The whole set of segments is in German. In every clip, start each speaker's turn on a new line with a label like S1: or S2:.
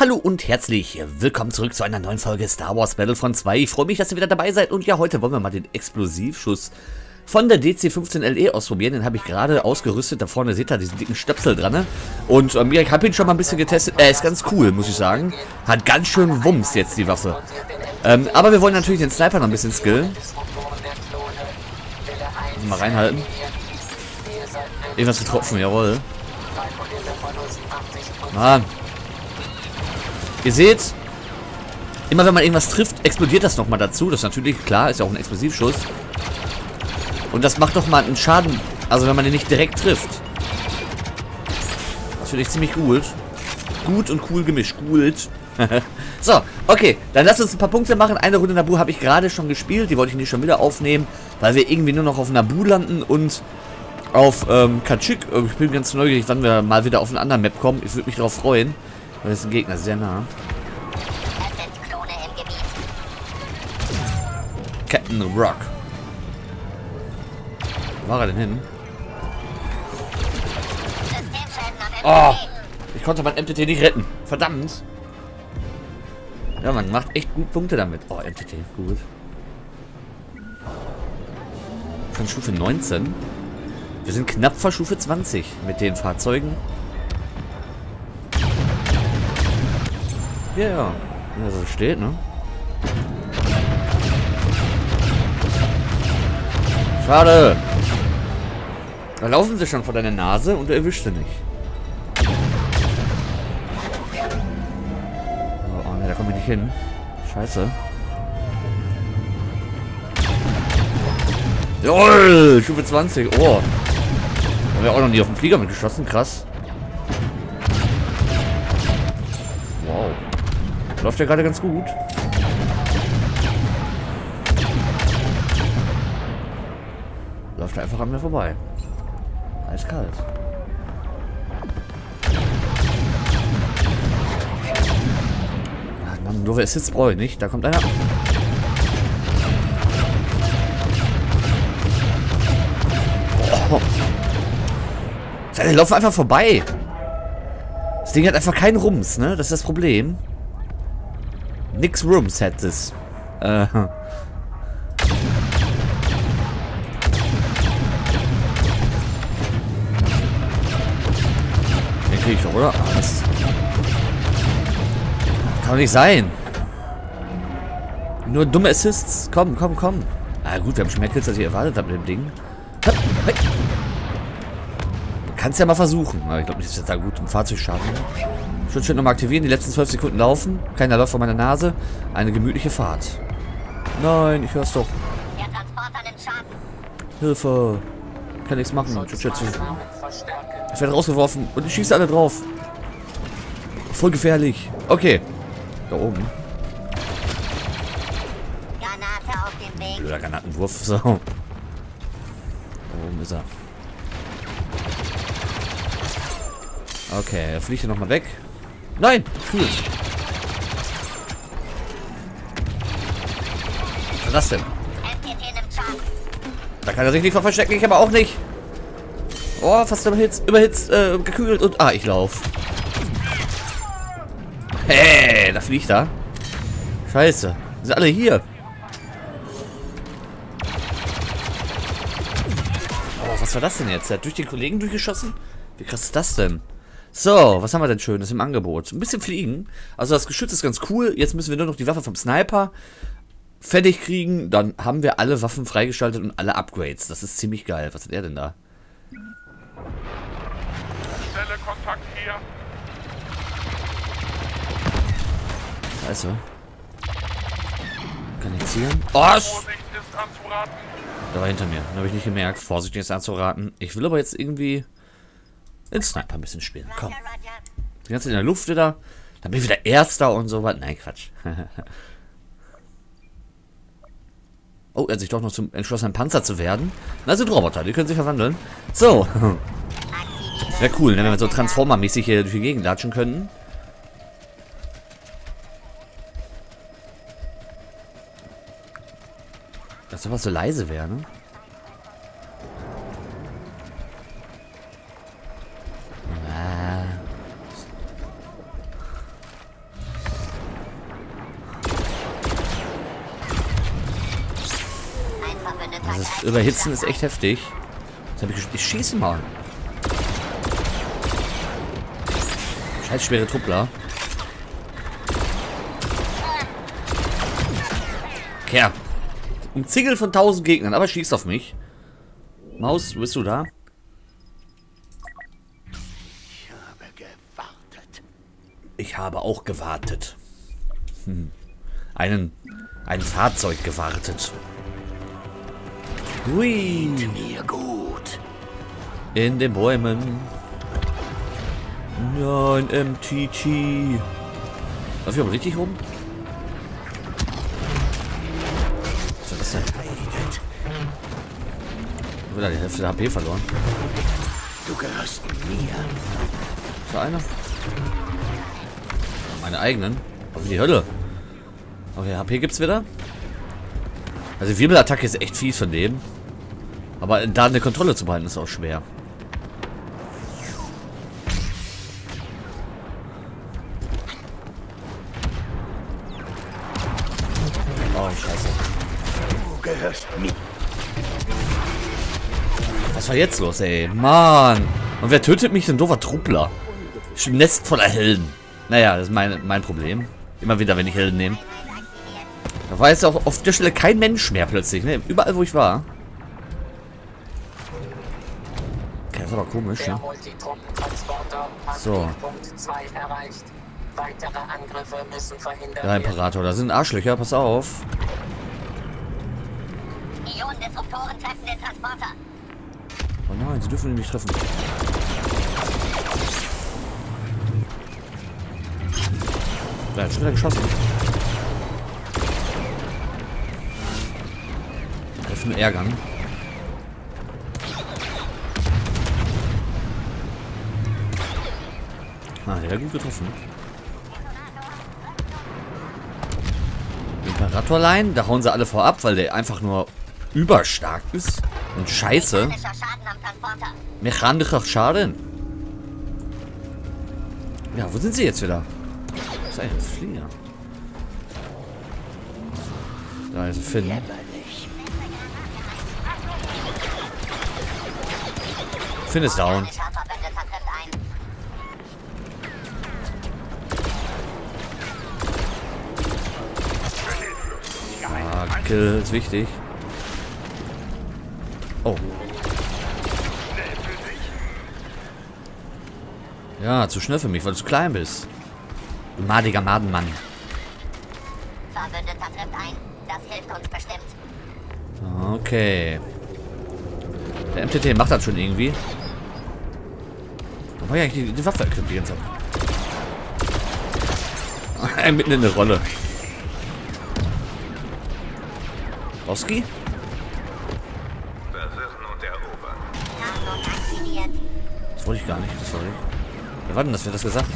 S1: Hallo und herzlich willkommen zurück zu einer neuen Folge Star Wars Battlefront 2. Ich freue mich, dass ihr wieder dabei seid und ja, heute wollen wir mal den Explosivschuss von der DC-15LE ausprobieren. Den habe ich gerade ausgerüstet. Da vorne seht ihr diesen dicken Stöpsel dran. Ne? Und ähm, ja, ich habe ihn schon mal ein bisschen getestet. Er ist ganz cool, muss ich sagen. Hat ganz schön Wumms jetzt, die Waffe. Ähm, aber wir wollen natürlich den Sniper noch ein bisschen skillen. Mal reinhalten. Irgendwas getroffen, jawohl. Mann. Ihr seht, immer wenn man irgendwas trifft, explodiert das nochmal dazu. Das ist natürlich klar, ist ja auch ein Explosivschuss. Und das macht doch mal einen Schaden, also wenn man den nicht direkt trifft. Das finde ich ziemlich gut. Gut und cool gemischt. Gut. so, okay. Dann lasst uns ein paar Punkte machen. Eine Runde Nabu habe ich gerade schon gespielt. Die wollte ich nicht schon wieder aufnehmen, weil wir irgendwie nur noch auf Nabu landen und auf ähm, Kachik. Ich bin ganz neugierig, wann wir mal wieder auf einen anderen Map kommen. Ich würde mich darauf freuen. Das ist ein Gegner, sehr nah. Captain Rock. Wo war er denn hin? Oh! Ich konnte mein MTT nicht retten. Verdammt! Ja, man macht echt gut Punkte damit. Oh, MTT, gut. Von Stufe 19. Wir sind knapp vor Stufe 20 mit den Fahrzeugen. Ja, ja. Ja, so steht, ne? Schade. Da laufen sie schon vor deiner Nase und du erwischst sie nicht. Oh, ne, da komme ich nicht hin. Scheiße. Jawohl! Stufe 20. Oh. Haben wir auch noch nie auf den Flieger mitgeschossen. Krass. Läuft ja gerade ganz gut. Läuft einfach an mir vorbei. Eiskalt. Mann, doofe Assists brauche ich nicht. Da kommt einer. Oh. Die laufen einfach vorbei. Das Ding hat einfach keinen Rums, ne? Das ist das Problem. Nix Rooms hat es. Äh. Den krieg ich doch, oder? Das kann doch nicht sein. Nur dumme Assists. Komm, komm, komm. Ah gut, wir haben Kills, als ich erwartet habe mit dem Ding. Hey. Kannst ja mal versuchen. Aber ich glaube ich jetzt da gut im Fahrzeugschaden Schutzschild nochmal aktivieren. Die letzten 12 Sekunden laufen. Keiner läuft vor meiner Nase. Eine gemütliche Fahrt. Nein, ich hör's doch. Hilfe. Ich kann nichts machen. Ich werde rausgeworfen. Und ich schieße alle drauf. Voll gefährlich. Okay. Da oben. Blöder Granatenwurf. So. Da oben ist er. Okay, er fliegt hier nochmal weg. Nein! Cool. Was ist das denn? Da kann er sich nicht verstecken, ich aber auch nicht. Oh, fast überhitzt, überhitzt, äh, gekühlt und... Ah, ich lauf. Hey, da fliegt er. Scheiße. Sind alle hier. Oh, was war das denn jetzt? Er hat durch den Kollegen durchgeschossen? Wie krass ist das denn? So, was haben wir denn Schönes im Angebot? Ein bisschen fliegen. Also das Geschütz ist ganz cool. Jetzt müssen wir nur noch die Waffe vom Sniper fertig kriegen. Dann haben wir alle Waffen freigeschaltet und alle Upgrades. Das ist ziemlich geil. Was hat er denn da? Stelle Kontakt hier. Also. Kann ich zielen? Oh! Da war hinter mir. Habe ich nicht gemerkt. Vorsicht ist anzuraten. Ich will aber jetzt irgendwie den Sniper ein bisschen spielen. Komm. Die ganze in der Luft wieder. Dann bin ich wieder Erster und so was. Nein, Quatsch. oh, er hat sich doch noch zum entschlossen, ein Panzer zu werden. Na, sind Roboter, die können sich verwandeln. So. Wäre cool, ne, wenn wir so Transformer-mäßig hier durch die Gegend latschen könnten. Dass doch was so leise wäre, ne? Das Überhitzen ist echt heftig. Ich, ich schieße mal. Scheiß schwere Truppler. Kerl. Umzingelt von tausend Gegnern, aber schießt auf mich. Maus, bist du da?
S2: Ich habe gewartet.
S1: Ich habe auch gewartet. Hm. Einen, ein Fahrzeug gewartet. Hui.
S2: Mir gut.
S1: In den Bäumen. Nein, MTT. Lauf ich aber richtig rum? Was ist das denn?
S2: Leidet.
S1: Wieder die Hälfte der HP verloren.
S2: Du gehörst mir.
S1: Ist da einer? Meine eigenen? Auf die Hölle. Okay, HP gibt's wieder. Also Wirbelattacke ist echt fies von dem. Aber da eine Kontrolle zu behalten ist auch schwer. Oh, scheiße. Was war jetzt los, ey? Mann. Und wer tötet mich? Ein doofer Truppler. Nest voller Helden. Naja, das ist mein, mein Problem. Immer wieder, wenn ich Helden nehme. Da war jetzt auch auf der Stelle kein Mensch mehr plötzlich, ne? Überall, wo ich war. Okay, das ist aber komisch,
S3: Der
S1: ne? So.
S3: Punkt 2 erreicht. Weitere Angriffe müssen verhindert
S1: Ja. Imperator, da sind Arschlöcher, pass auf.
S4: Ionendisruptoren treffen den Transporter.
S1: Oh nein, sie dürfen ihn nicht treffen. Da hat schon wieder geschossen. Nur ärgern. Ah, der hat gut getroffen. Imperatorlein, da hauen sie alle vorab, weil der einfach nur überstark ist. Und scheiße.
S4: Mechanischer Schaden.
S1: Ja, wo sind sie jetzt wieder? Das ist ein Flieger. Da ist Finn. Finn ist down. Ah, Kill ist wichtig. Oh. Ja, zu schnell für mich, weil du zu klein bist. Du madiger Madenmann.
S4: Verbündeter trifft ein. Das hilft uns bestimmt.
S1: Okay. Der MTT macht das schon irgendwie. Wobei ja die, die Waffe die ganze Zeit. Mitten in der Rolle. Oski?
S5: Verwirren und erobern.
S4: Tarnung aktiviert.
S1: Das wollte ich gar nicht, sorry. Wer war denn das? Wer das gesagt?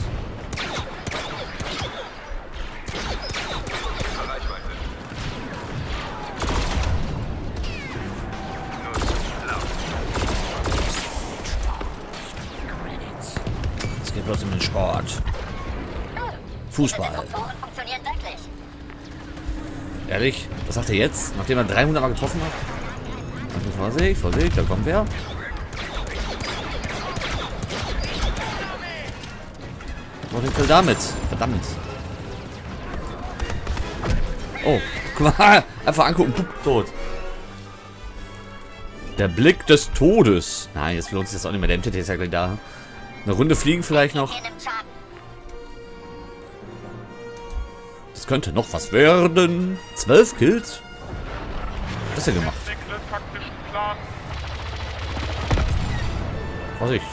S1: Fußball. Ehrlich? Was sagt er jetzt? Nachdem er 300 Mal getroffen hat? Also Vorsicht, Vorsicht, da kommt wer. Wo den Kill damit? Verdammt. Oh, guck mal, einfach angucken, pup, tot. Der Blick des Todes. Nein, jetzt lohnt sich das auch nicht mehr. Der MTT ist ja gleich da. Eine Runde fliegen vielleicht noch. Das könnte noch was werden. Zwölf Kills? Was hat er gemacht? Vorsicht.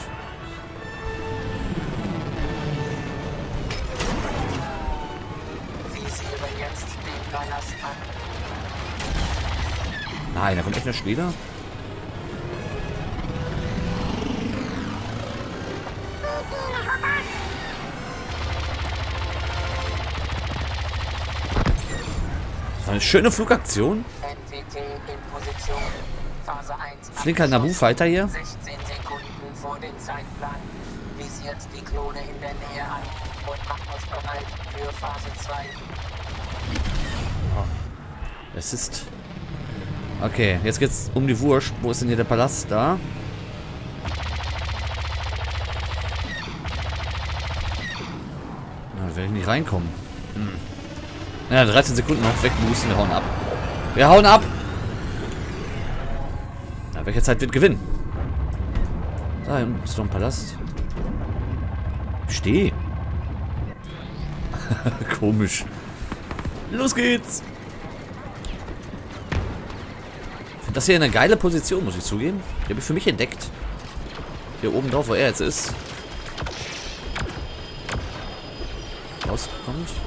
S1: Nein, da kommt echt eine Schwede.
S3: Macht euch bereit für Phase 2.
S1: Es ist Okay, jetzt geht's um die Wurst. Wo ist denn hier der Palast? Da. Da werde ich nicht reinkommen. Hm. Ja, 13 Sekunden noch. Wegboosten. Wir hauen ab. Wir hauen ab. Na, welche Zeit wird gewinnen? Da hinten ist noch ein Palast. Steh. Komisch. Los geht's. Ich finde das hier eine geile Position, muss ich zugeben. Die habe ich für mich entdeckt. Hier oben drauf, wo er jetzt ist. Rauskommt.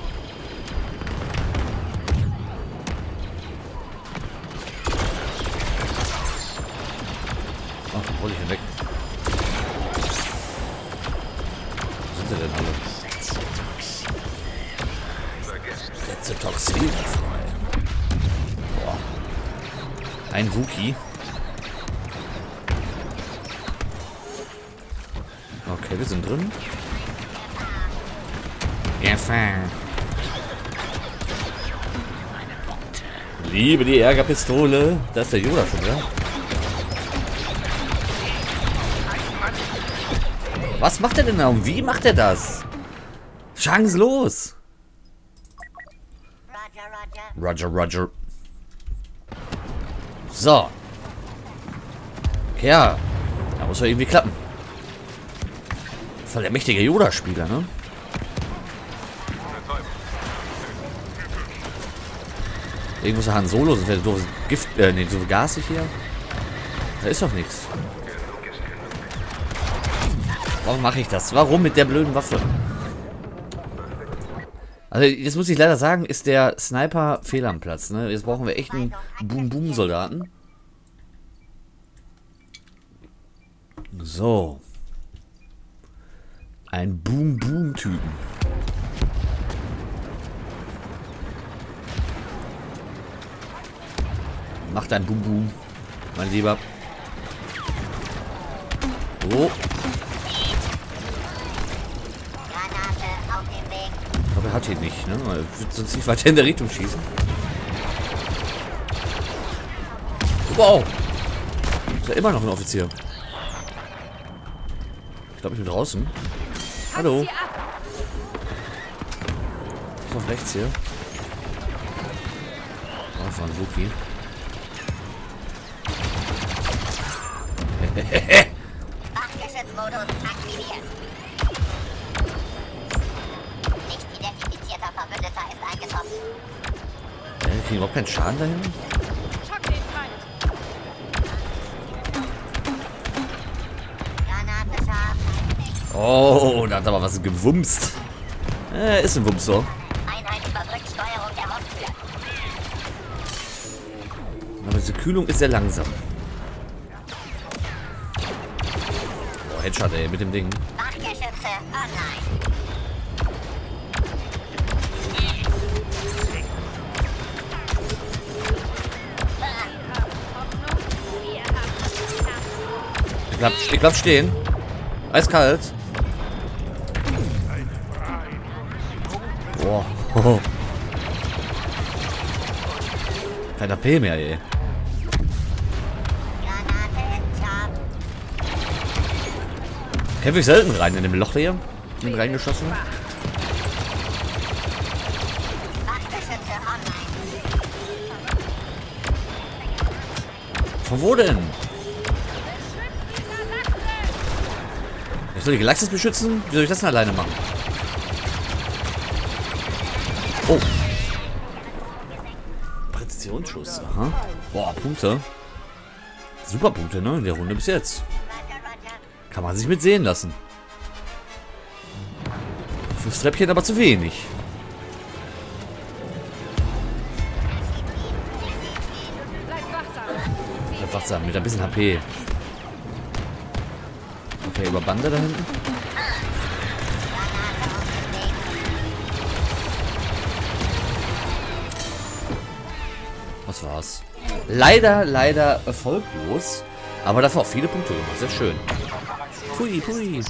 S1: Ärgerpistole. Da ist der Yoda schon, ja? Was macht er denn da? Und wie macht er das? Chancenlos.
S4: Roger, Roger.
S1: So. Ja. Da muss ja irgendwie klappen. Voll der mächtige Yoda-Spieler, ne? Irgendwo Han Solo, sonst wäre doof Gift, äh, nee, so gasig hier. Da ist doch nichts. Warum mache ich das? Warum mit der blöden Waffe? Also, jetzt muss ich leider sagen, ist der Sniper fehl am Platz, ne? Jetzt brauchen wir echt einen Boom-Boom-Soldaten. So. Ein Boom-Boom-Typen. Mach dein Boom-Boom, mein Lieber. So.
S4: Granate auf dem Weg.
S1: Aber er hat ihn nicht, ne? Er wird sonst nicht weiter in der Richtung schießen. Wow! Ist ja immer noch ein Offizier. Ich glaube, ich bin draußen. Hallo. Ist noch rechts hier. Oh, das war ein Wookie.
S4: Aktiviert. Eingetroffen.
S1: Äh, kriegen überhaupt keinen Schaden dahin? Oh, da hat aber was gewumst. Äh, ist ein Wumms so. Aber diese Kühlung ist sehr langsam. Headshot, ey, mit dem Ding.
S4: Wachgeschütze online.
S1: Ich bleib, ich bleib stehen. Eiskalt. Boah. Kein AP mehr, ey. Kämpfe ich selten rein in dem Loch hier. Bin reingeschossen. Von wo denn? Ich soll die Galaxis beschützen? Wie soll ich das denn alleine machen? Oh. Präzisionsschuss. Aha. Boah, Punkte. Super Punkte, ne? In der Runde bis jetzt. Kann man sich mit sehen lassen. Fürs Treppchen aber zu wenig. Bleib wachsam, mit ein bisschen HP. Okay, über Bande da hinten. Was war's? Leider, leider erfolglos. Aber dafür auch viele Punkte gemacht. Sehr schön. Pui, pui.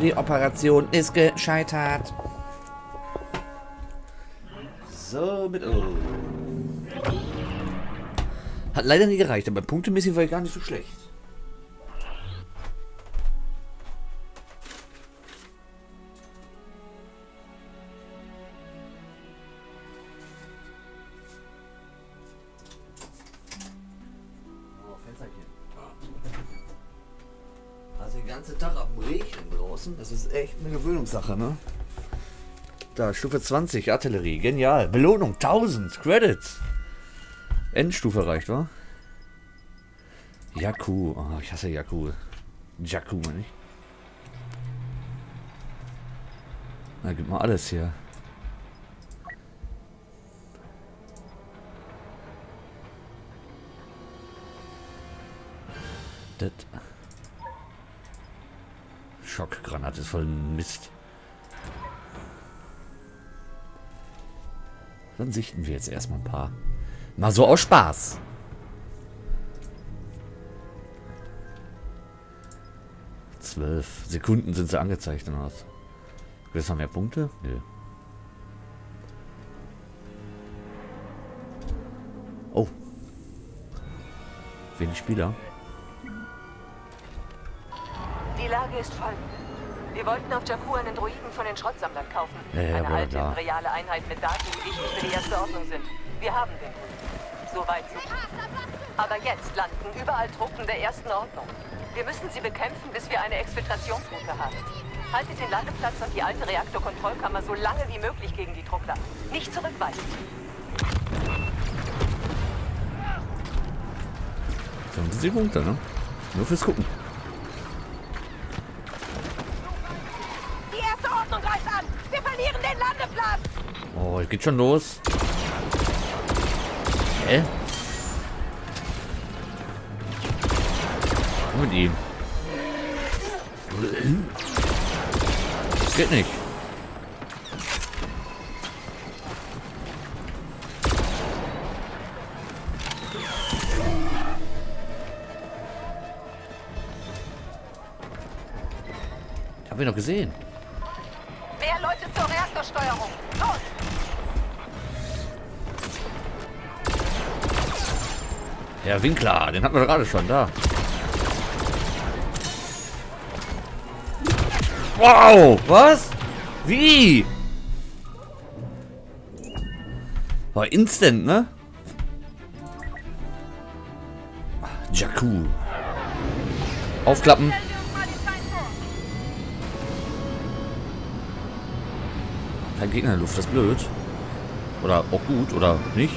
S1: Die Operation ist gescheitert. So, mit O. Hat leider nie gereicht, aber punktemäßig war ich gar nicht so schlecht. Gewöhnungssache, ne? Da, Stufe 20, Artillerie, genial. Belohnung, 1000, Credits. Endstufe erreicht, wa? Jakku, oh, ich hasse Jakku. Jakku, meine ich. Na, gib mal alles hier. Das. Schockgranate ist voll Mist. Dann sichten wir jetzt erstmal ein paar. Mal so aus Spaß. Zwölf Sekunden sind sie angezeichnet aus. Jetzt haben wir Punkte? Nö. Oh. Wenig Spieler.
S6: Lage ist folgende. Wir wollten auf Jakku einen Droiden von den Schrottsammlern kaufen.
S1: Ja, ja,
S6: eine alte imperiale Einheit mit Daten, die wichtig für die erste Ordnung sind. Wir haben den. Soweit so. Aber jetzt landen überall Truppen der ersten Ordnung. Wir müssen sie bekämpfen, bis wir eine Exfiltrationsroute haben. Haltet den Landeplatz und die alte Reaktorkontrollkammer so lange wie möglich gegen die Truppler. Nicht zurückweichen.
S1: 50 Punkte, ne? Nur fürs Gucken. Geht schon los. Hä? Was mit ihm? Das geht nicht. Ich hab ihn doch gesehen. Winkler, den hatten wir gerade schon da. Wow, was? Wie? War instant, ne? Jakku. Aufklappen. Kein Gegner in der Luft, das ist blöd. Oder auch gut, oder nicht?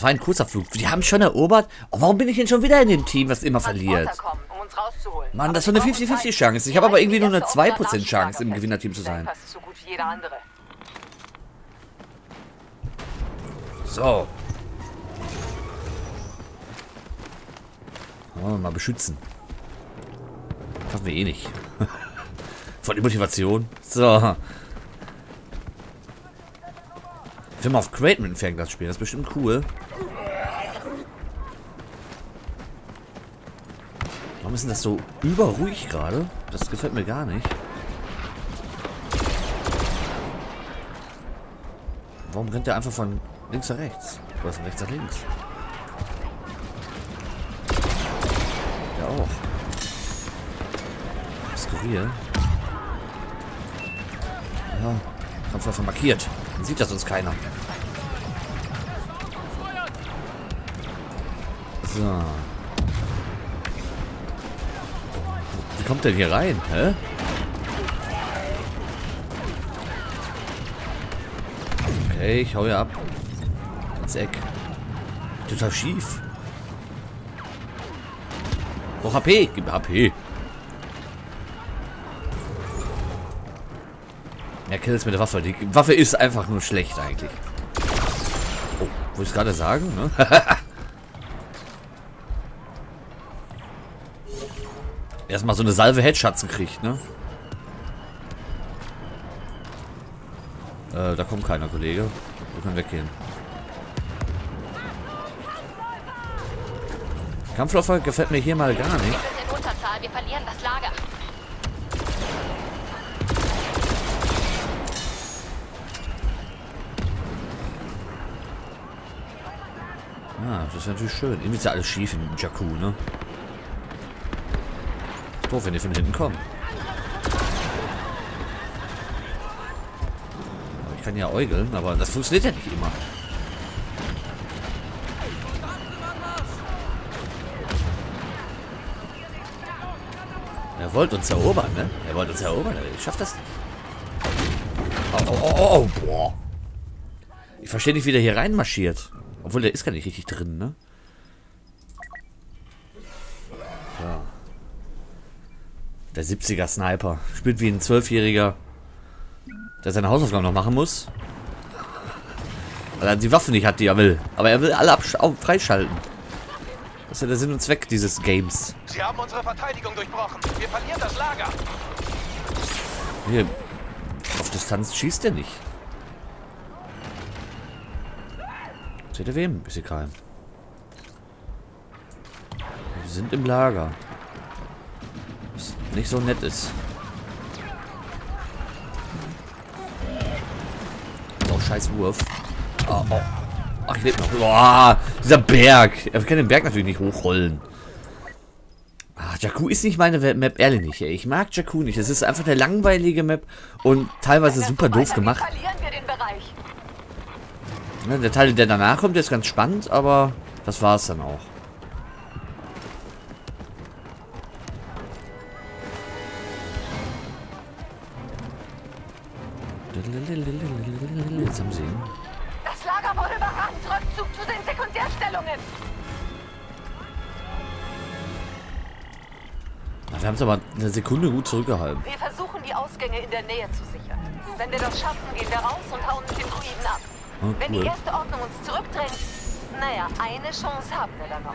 S1: Das war ein kurzer Flug. Die haben schon erobert. Oh, warum bin ich denn schon wieder in dem Team, das immer verliert? Mann, das ist so eine
S6: wir brauchen
S1: 50-50
S6: Zeit.
S1: Chance. Ich habe aber irgendwie nur eine
S6: Die erste Ordnung
S1: 2% Chance, im Gewinnerteam zu sein.
S6: So.
S1: Wollen wir mal beschützen. Schaffen wir eh nicht. Von der Motivation. So. Ich will mal auf Crate mit dem Fernglas spielen. Das ist bestimmt cool. Warum ist denn das so überruhig gerade? Das gefällt mir gar nicht. Warum rennt der einfach von links nach rechts? Oder von rechts nach links? Ja auch. Skurril. Ja, Kampfwaffe markiert. Dann sieht das sonst keiner. So. Kommt der hier rein? Hä? Okay, ich hau ja ab. Ins Eck. Total schief. Oh, HP. Gib HP. Ja, Kills mit der Waffe. Die Waffe ist einfach nur schlecht eigentlich. Oh, wollte ich gerade sagen, ne? Erstmal so eine Salve Headschatzen kriegt, ne? Äh, da kommt keiner, Kollege. Wir können weggehen. Kampflaufer gefällt mir hier mal gar nicht.
S7: Wir verlieren das Lager.
S1: Ah, das ist natürlich schön. Irgendwie ist ja alles schief in Jakku, ne? Doof, wenn die von hinten kommen. Aber ich kann ja äugeln, aber das funktioniert ja nicht immer. Er wollte uns erobern, ne? Er wollte uns erobern, aber ich schaff das nicht. Oh, oh, oh, oh, boah. Ich verstehe nicht, wie der hier reinmarschiert. Obwohl, der ist gar nicht richtig drin, ne? Der 70er Sniper. Spielt wie ein Zwölfjähriger, der seine Hausaufgaben noch machen muss. Weil er die Waffe nicht hat, die er will. Aber er will alle freischalten. Das ist ja der Sinn und Zweck dieses Games.
S5: Sie haben unsere Verteidigung durchbrochen. Wir verlieren das Lager.
S1: Hier, auf Distanz schießt er nicht. Seht ihr wem? Ist egal. Wir sind im Lager. Nicht so nett ist. Oh, scheiß Wurf. Oh, oh. Ach, ich lebe noch. Boah, dieser Berg. Er kann den Berg natürlich nicht hochrollen. Ah, Jakku ist nicht meine Map, ehrlich nicht. Ey. Ich mag Jakku nicht. Es ist einfach eine langweilige Map und teilweise super doof gemacht. der Teil, der danach kommt, der ist ganz spannend, aber das war es dann auch. Jetzt haben sie ihn.
S6: Das Lager wurde überrannt. Rückzug zu den Sekundärstellungen.
S1: Wir haben es aber eine Sekunde gut zurückgehalten.
S6: Wir versuchen, die Ausgänge in der Nähe zu sichern. Wenn wir das schaffen, gehen wir raus und hauen mit dem Druiden ab.
S1: Oh,
S6: Wenn die
S1: cool.
S6: erste Ordnung uns zurückdrängt, naja, eine Chance haben wir dann noch.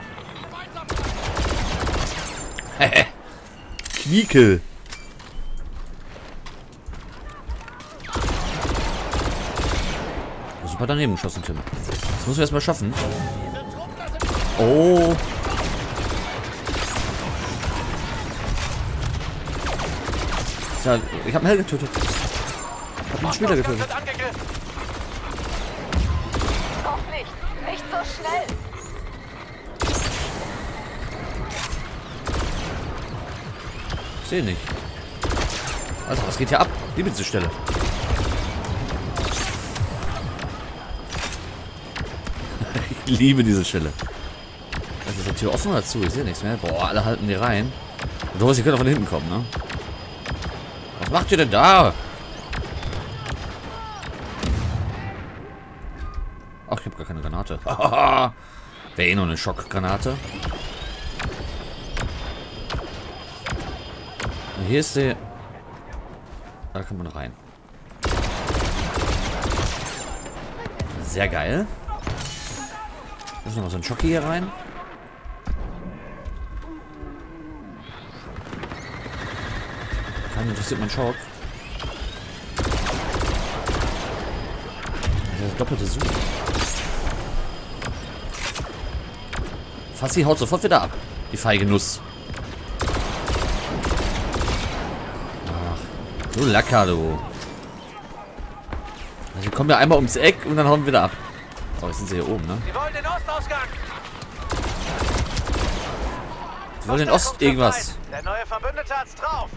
S1: Kniekel. Super daneben geschossen, Tim. Das müssen wir erstmal schaffen. Oh. Ja, ich hab einen Hell getötet. Ich hab einen Spieler getötet.
S6: Noch nicht. Nicht so schnell.
S1: Ich sehe nicht. Also, was geht hier ab? Liebe zur Stelle. Ich liebe diese Stelle. Also ist die Tür offen oder zu? Ich sehe nichts mehr. Boah, alle halten die rein. Und sowas, ihr könnt auch von hinten kommen, ne? Was macht ihr denn da? Ach, ich habe gar keine Granate. Wäre eh nur eine Schockgranate. Hier ist der... Da kann man rein. Sehr geil. Da ist noch mal so ein Jockey hier rein. Keinen interessiert mein Schock. Der doppelte Such. Fassi haut sofort wieder ab. Die feige Nuss. So lecker, du. Also wir kommen ja einmal ums Eck und dann hauen wir wieder ab. Oh, jetzt sind sie hier oben, ne?
S5: Sie wollen den Ostausgang.
S1: Sie wollen den Ost irgendwas.
S5: Der neue Verbündete hat's drauf.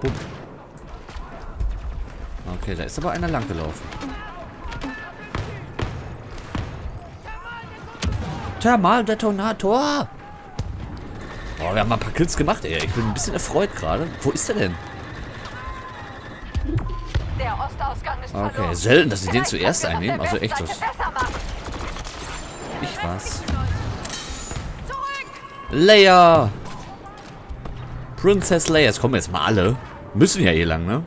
S1: Bumm. Okay, da ist aber einer lang gelaufen. Thermaldetonator! Boah, wir haben mal ein paar Kills gemacht, ey. Ich bin ein bisschen erfreut gerade. Wo ist der denn? Okay, selten, dass sie den zuerst einnehmen. Also echt was. Ich was. Leia! Princess Leia. Jetzt kommen jetzt mal alle. Müssen ja eh lang, ne?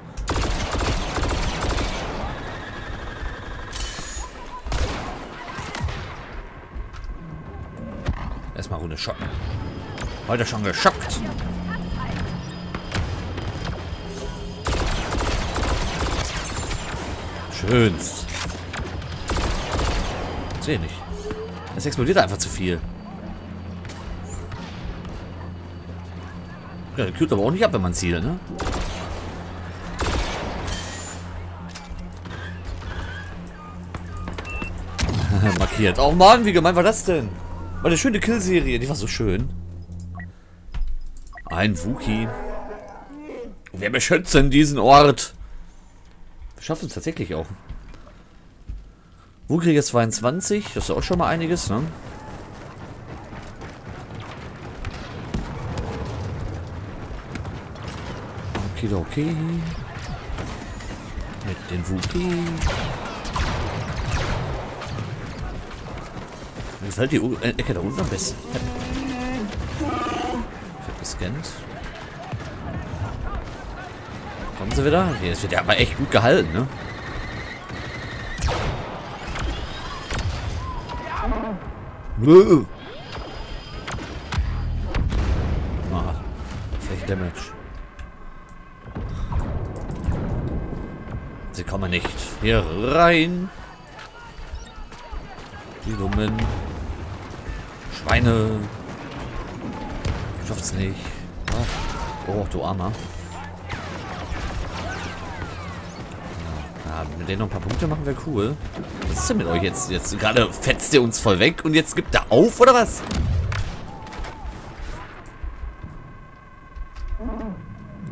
S1: Erstmal Runde schocken. Heute schon geschockt. Schönst. Sehe nicht. Es explodiert einfach zu viel. Ja, der kühlt aber auch nicht ab, wenn man zielt, ne? Markiert. Oh Mann, wie gemein war das denn? War eine schöne Kill-Serie, die war so schön. Ein Wookie. Wir beschützen diesen Ort. Wir schaffen es tatsächlich auch. Jetzt 22, das ist auch schon mal einiges, ne? Okay, okay. Mit den Wookie. Mir gefällt die U- äh, Ecke da unten am besten. Ich hab gescannt. Kommen sie wieder? Hier ist wird ja aber echt gut gehalten, ne? Bäh. Ah, schlecht Damage. Sie kommen nicht hier rein. Die dummen Schweine. Schafft's nicht. Ah. Oh, du Armer. Mit denen noch ein paar Punkte machen wäre cool. Was ist denn mit euch jetzt? Jetzt gerade fetzt ihr uns voll weg und jetzt gibt er auf, oder was?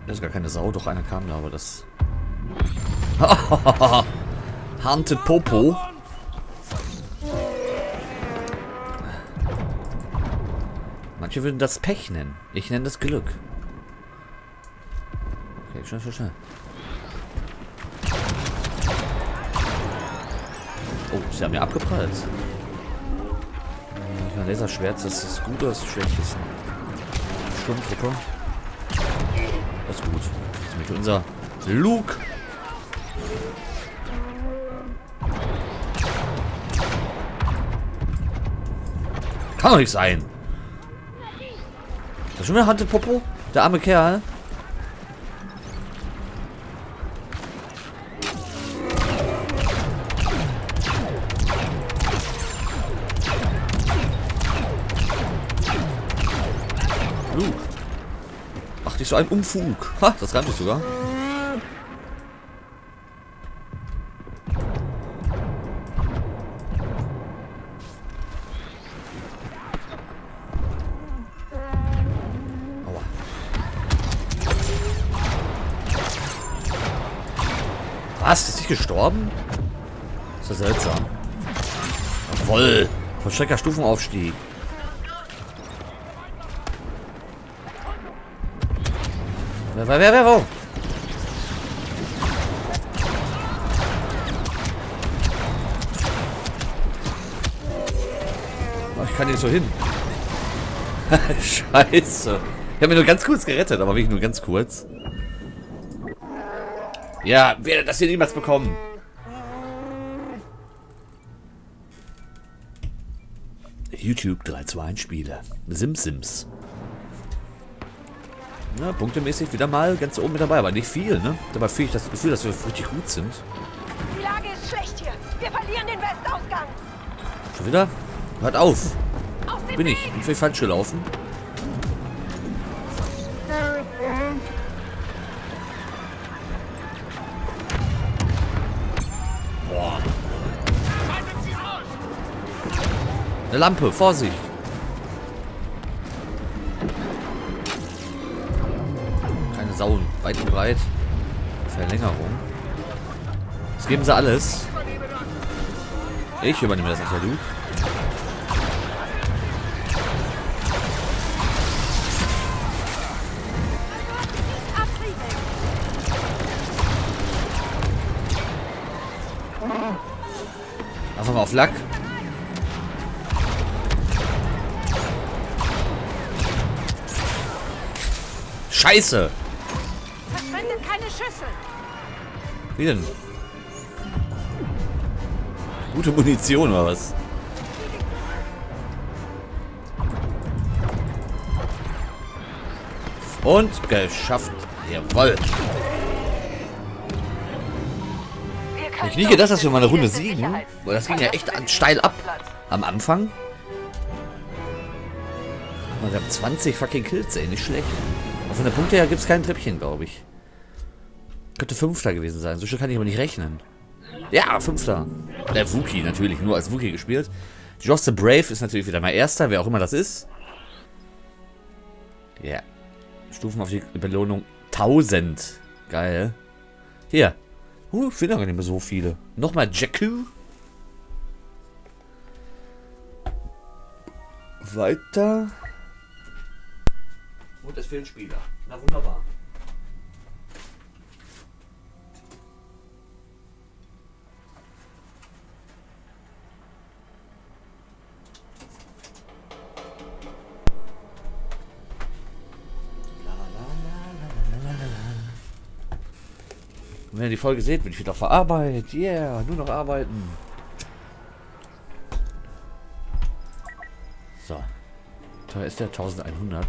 S1: Da ist gar keine Sau, doch einer kam da, aber das... Haunted Popo. Manche würden das Pech nennen. Ich nenne das Glück. Okay, schnell, schnell, schnell. Sie haben mir abgeprallt. Äh, Mein Laserschwert, das ist gut oder ist schlecht? Ist ein Sturmtruppe. Das ist gut. Das ist nämlich unser Luke. Kann doch nicht sein. Das ist schon wieder Hante Popo? Der arme Kerl. Ach, nicht so ein Umfug. Ha, das reimt sogar. Was? Ist nicht gestorben? Ist ja seltsam. Jawoll. Vollstrecker Stufenaufstieg. Wer, wer, wer, wo? Ich kann hier so hin. Scheiße. Ich habe mir nur ganz kurz gerettet, aber wirklich nur ganz kurz. Ja, werde das hier niemals bekommen. YouTube 321 Spiele. Sims Sims. Ja, punktemäßig wieder mal ganz oben mit dabei, aber nicht viel, ne? Dabei fühle ich das Gefühl, dass wir richtig gut sind.
S6: Die Lage ist schlecht hier. Wir verlieren den Westausgang.
S1: Schon wieder? Hört auf! Bin ich? Bin ich falsch gelaufen? Boah. Eine Lampe, Vorsicht! Weit und breit. Verlängerung. Das geben sie alles. Ich übernehme das, der Luke. Einfach mal auf Lack. Scheiße! Wie denn? Gute Munition oder was? Und geschafft. Jawoll. Ich nicht gedacht, dass wir mal eine Runde siegen. Boah, das ging ja echt steil ab. Am Anfang. Wir haben 20 fucking Kills, ey. Nicht schlecht. Von der Punkte her gibt es kein Treppchen, glaube ich. Könnte Fünfter gewesen sein. So schnell kann ich aber nicht rechnen. Ja, Fünfter. Der Wookie natürlich. Nur als Wookie gespielt. Josh the Brave ist natürlich wieder mal Erster, wer auch immer das ist. Ja. Stufen auf die Belohnung 1000. Geil. Hier. Uh, ich finde gar nicht mehr so viele. Nochmal Jakku. Weiter. Und es fehlen Spieler. Na wunderbar. Und wenn ihr die Folge seht, bin ich wieder auf Arbeit. Yeah, nur noch arbeiten. So. Teuer ist der 1100.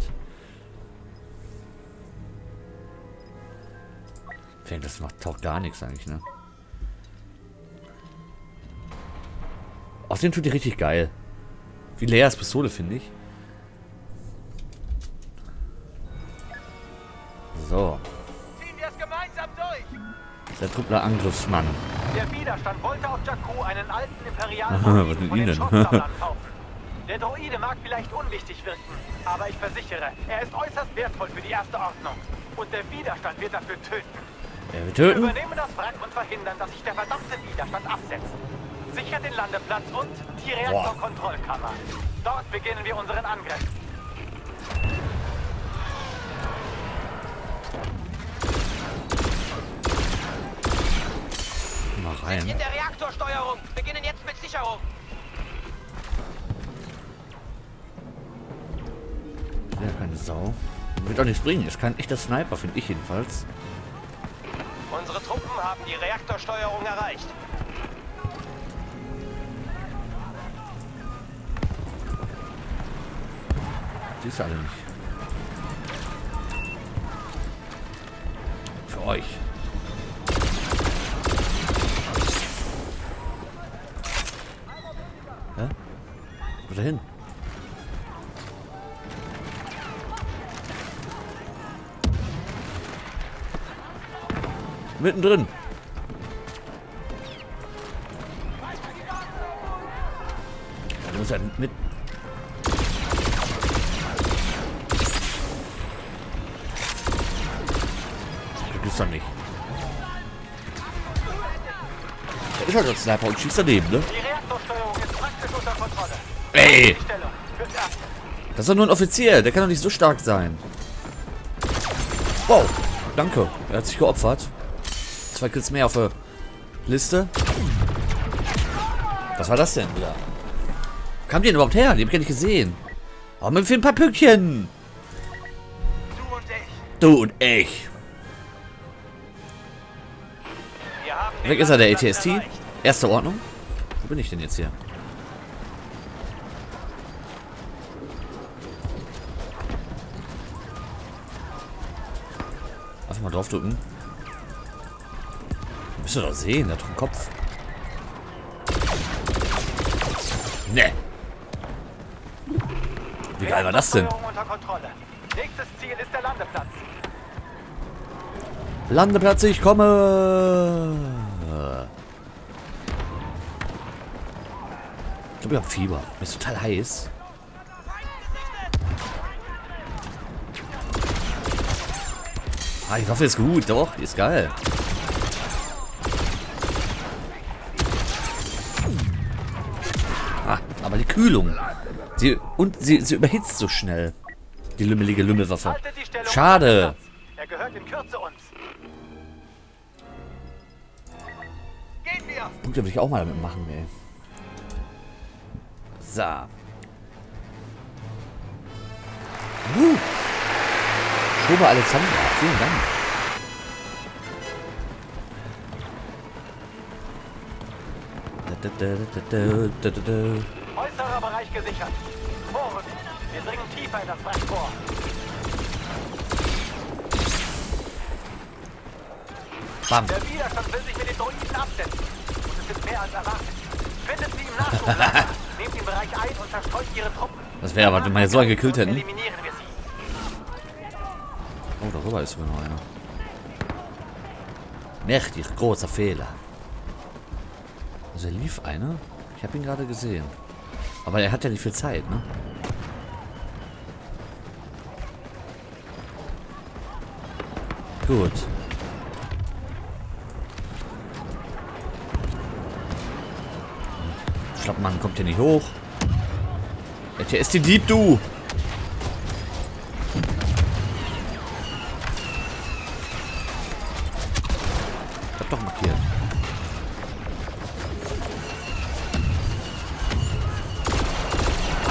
S1: Ich denke, das macht taucht gar nichts eigentlich, ne? Außerdem tut die richtig geil. Wie Leas Pistole, finde ich. So. Der Truppler Angriffsmann.
S5: Der Widerstand wollte auf Jakku einen alten imperialen
S1: Aha, was mit
S5: von den
S1: Ihnen?
S5: Der Droide mag vielleicht unwichtig wirken, aber ich versichere, er ist äußerst wertvoll für die Erste Ordnung. Und der Widerstand wird dafür töten.
S1: Ja, wir
S5: Wir
S1: töten.
S5: übernehmen das Wrack und verhindern, dass sich der verdammte Widerstand absetzt. Sichert den Landeplatz und die Reaktorkontrollkammer. Dort beginnen wir unseren Angriff.
S1: Mal rein.
S5: In der Reaktorsteuerung. Beginnen jetzt mit Sicherung.
S1: Ja, keine Sau. Wird auch nichts bringen. Ist kein echter Sniper, finde ich jedenfalls.
S5: Unsere Truppen haben die Reaktorsteuerung erreicht.
S1: Siehst du alle nicht. Für euch. Wo er hin? Mittendrin. Du musst ja mit. Das gibt's doch nicht. Der ist halt ein Sniper und schießt daneben, ne? Ey! Das ist doch nur ein Offizier, der kann doch nicht so stark sein. Wow, danke. Er hat sich geopfert. Zwei Kills mehr auf der Liste. Was war das denn wieder? Wo Kam die denn überhaupt her? Die hab ich gar nicht gesehen. Aber fehlen ein paar Pünktchen.
S5: Du und ich.
S1: Weg ist er, der ATST.
S5: erreicht.
S1: Erste Ordnung. Wo bin ich denn jetzt hier? Mal draufdrücken. Müsst ihr doch sehen, der hat doch einen Kopf. Ne. Wie geil war das denn?
S5: Landeplatz,
S1: ich komme. Ich glaube, ich habe Fieber. Mir ist total heiß. Ah, die Waffe ist gut, doch, die ist geil. Ah, aber die Kühlung. Sie, und sie, sie überhitzt so schnell. Die lümmelige Lümmelwaffe. Schade.
S5: Er gehört in Kürze uns. Gehen wir!
S1: Punkte würde ich auch mal damit machen, ey. So. Uh. Schober Alexander, vielen Dank. Da, da, da, da, da, da, da.
S5: Äußerer Bereich gesichert. Vorrücken. Wir dringen tiefer in das Wrack vor.
S1: Bam.
S5: Der Widerstand will sich mit den Droiden absetzen. sind mehr als erwartet. Findet sie im Nachschublager. Nehmt den Bereich ein und zerstreut ihre Truppen.
S1: Das wäre aber, wenn wir jetzt so einen gekillt hätten.
S5: Eliminieren
S1: darüber ist sogar noch einer. Mächtig, großer Fehler. Also lief einer. Ich habe ihn gerade gesehen. Aber er hat ja nicht viel Zeit, ne? Gut. Schlappmann kommt hier nicht hoch. Der ist die Dieb, du! Doch markiert.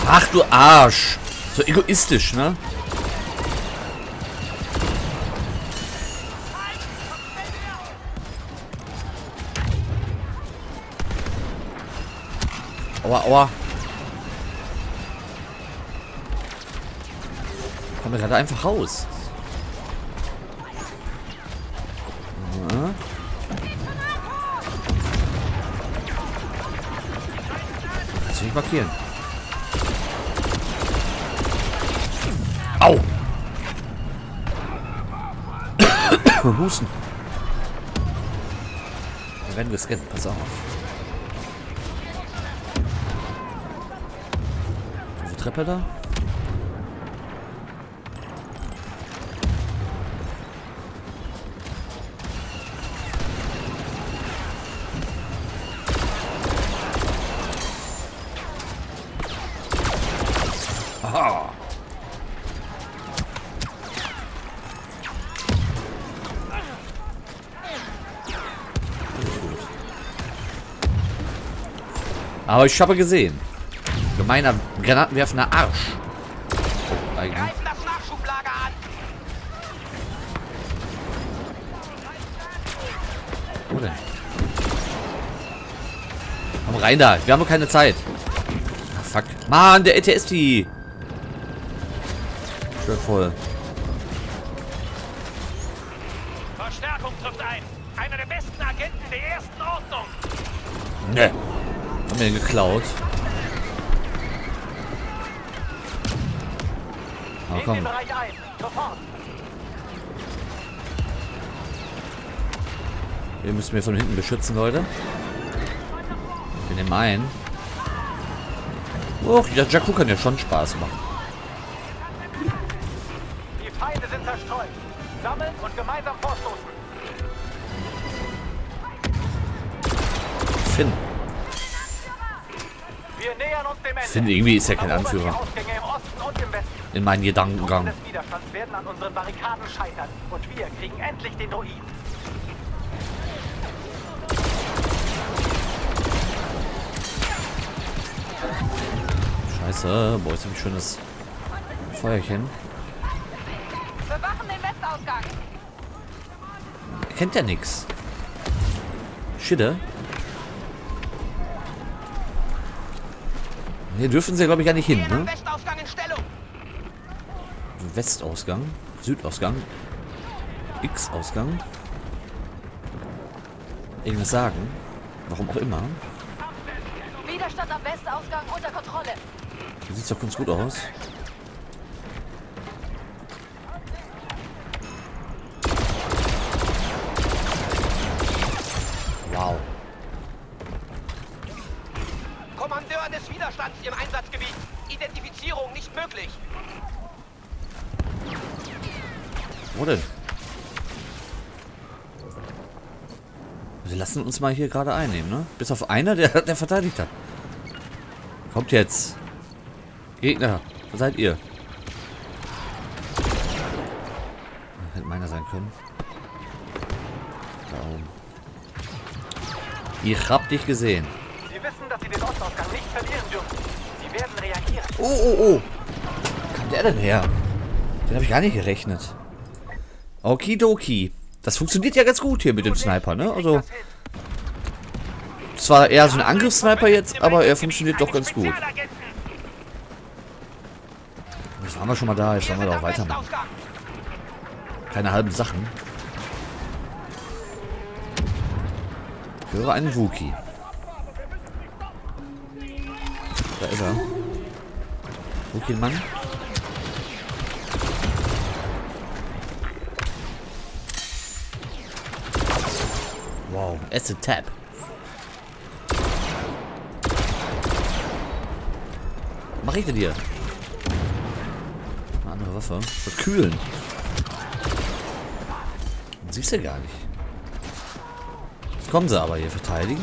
S1: Ach du Arsch! So egoistisch, ne? Aua, aua. Kommen wir gerade einfach raus. Markieren. Au! Husten. Wir werden gescannt, pass auf. Diese Treppe da? Aber ich habe gesehen. Gemeiner granatenwerfender Arsch. Oh. Wo denn? Komm rein da. Wir haben noch keine Zeit. Ah, fuck. Mann, der ETST. Schön voll. Wir ihn geklaut. Aber komm. Wir müssen wir von hinten beschützen, Leute. Wir nehmen ein. Oh, der Jakku kann ja schon Spaß machen.
S5: Die Feinde sind zerstreut. Sammeln und gemeinsam vorstoßen.
S1: Finn. Finn irgendwie ist ja kein Anführer. In meinen Gedankengang. Scheiße. Boah, jetzt habe ich schönes Feuerchen.
S6: Bewachen den Westausgang.
S1: Kennt ja nix. Schidde. Hier dürfen sie, glaube ich, gar nicht hin, ne?
S5: Westausgang
S1: Südausgang, X-Ausgang. Irgendwas sagen. Warum auch immer.
S6: Widerstand am Westausgang unter Kontrolle.
S1: Hier sieht's doch ganz gut aus. Uns mal hier gerade einnehmen, ne? Bis auf einer, der, der verteidigt hat. Kommt jetzt. Gegner, wo seid ihr? Hätte meiner sein können. Da oben. Ich hab dich gesehen.
S5: Sie wissen, dass Sie den Ostausgang nicht verlieren dürfen. Sie werden reagieren.
S1: Oh, oh, oh. Wo kam der denn her? Den habe ich gar nicht gerechnet. Okidoki. Das funktioniert ja ganz gut hier mit dem Sniper, ne? Also, zwar eher so ein Angriffssniper jetzt, aber er funktioniert doch ganz gut. Jetzt waren wir schon mal da, jetzt wollen wir doch weitermachen. Keine halben Sachen. Ich höre einen Wookie. Da ist er. Pokémon. Wow, Acid Tap. Denn dir? Eine andere Waffe. Verkühlen. Siehst du gar nicht. Jetzt kommen sie aber hier verteidigen.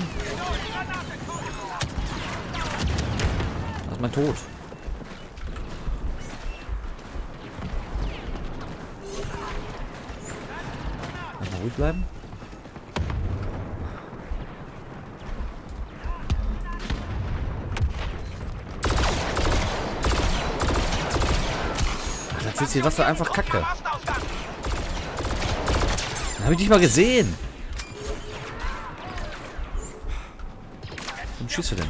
S1: Das ist mein Tod. Mal ruhig bleiben. Ist die Waffe einfach kacke. Habe ich dich mal gesehen. Warum schießt du denn?